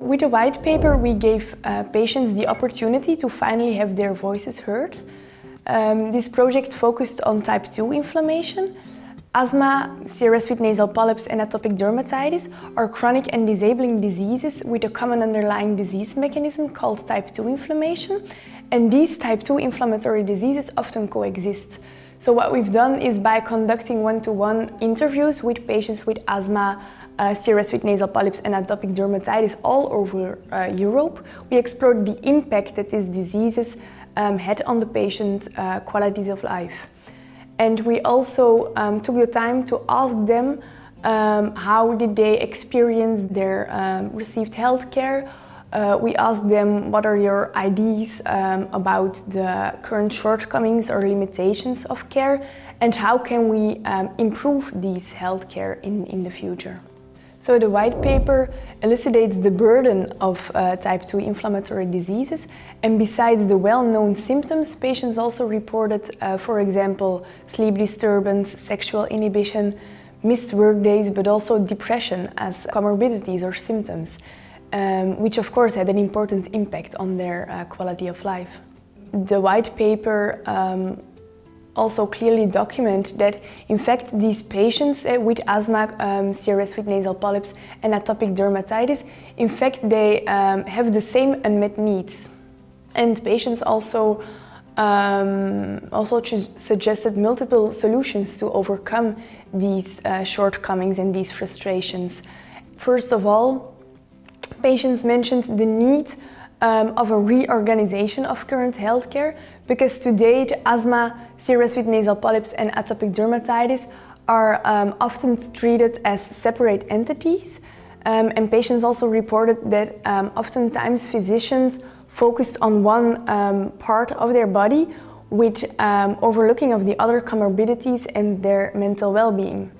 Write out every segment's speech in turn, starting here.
With the white paper, we gave uh, patients the opportunity to finally have their voices heard. Um, this project focused on type 2 inflammation. Asthma, CRS with nasal polyps and atopic dermatitis are chronic and disabling diseases with a common underlying disease mechanism called type 2 inflammation. And these type 2 inflammatory diseases often coexist. So what we've done is by conducting one-to-one -one interviews with patients with asthma, uh, with nasal polyps and atopic dermatitis all over uh, Europe. We explored the impact that these diseases um, had on the patient's uh, qualities of life. And we also um, took the time to ask them um, how did they experience their um, received health care. Uh, we asked them what are your ideas um, about the current shortcomings or limitations of care and how can we um, improve these healthcare in, in the future. So the white paper elucidates the burden of uh, type 2 inflammatory diseases and besides the well-known symptoms, patients also reported, uh, for example, sleep disturbance, sexual inhibition, missed work days, but also depression as comorbidities or symptoms, um, which of course had an important impact on their uh, quality of life. The white paper um, also clearly document that in fact these patients uh, with asthma, um, CRS with nasal polyps and atopic dermatitis, in fact they um, have the same unmet needs. And patients also um, also suggested multiple solutions to overcome these uh, shortcomings and these frustrations. First of all, patients mentioned the need um, of a reorganization of current healthcare because to date asthma, CRS with nasal polyps and atopic dermatitis are um, often treated as separate entities um, and patients also reported that um, oftentimes physicians focused on one um, part of their body with um, overlooking of the other comorbidities and their mental well-being.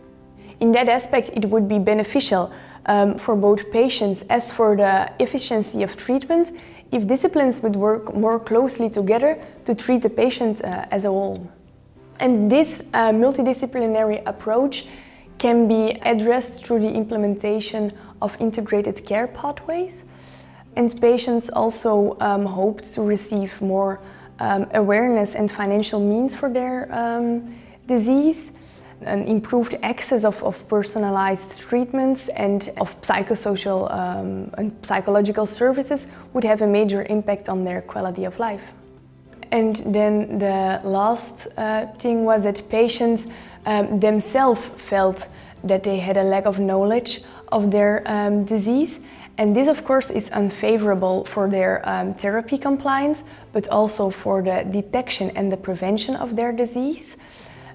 In that aspect it would be beneficial um, for both patients as for the efficiency of treatment if disciplines would work more closely together to treat the patient uh, as a whole. And this uh, multidisciplinary approach can be addressed through the implementation of integrated care pathways. And patients also um, hoped to receive more um, awareness and financial means for their um, disease an improved access of, of personalized treatments and of psychosocial um, and psychological services would have a major impact on their quality of life. And then the last uh, thing was that patients um, themselves felt that they had a lack of knowledge of their um, disease and this of course is unfavorable for their um, therapy compliance but also for the detection and the prevention of their disease.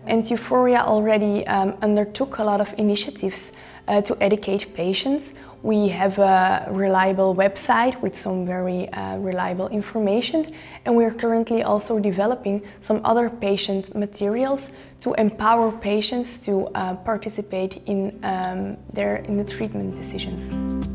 And EUFOREA already um, undertook a lot of initiatives uh, to educate patients. We have a reliable website with some very uh, reliable information and we're currently also developing some other patient materials to empower patients to uh, participate in, um, their, in the treatment decisions.